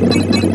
Thank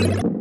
you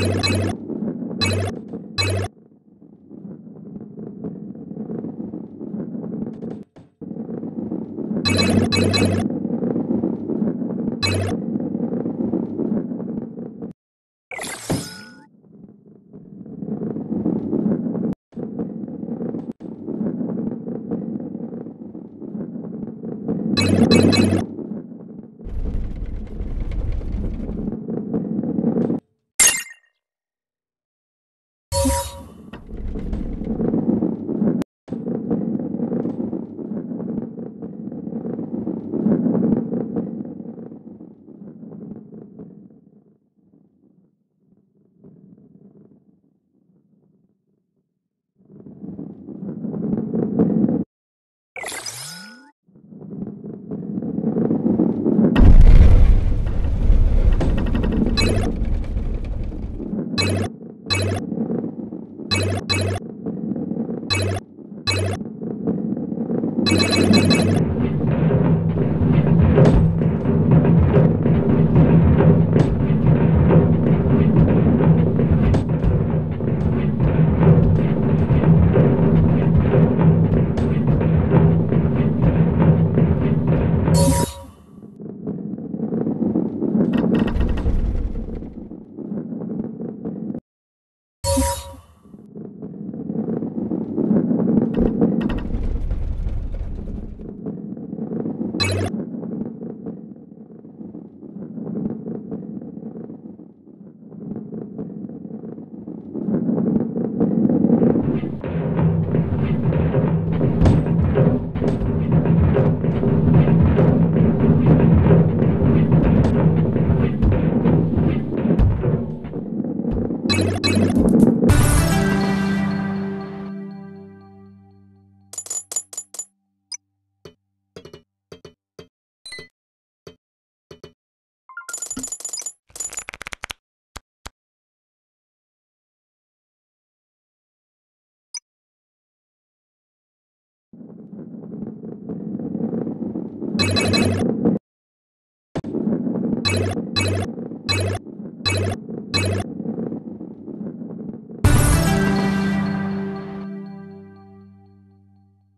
you.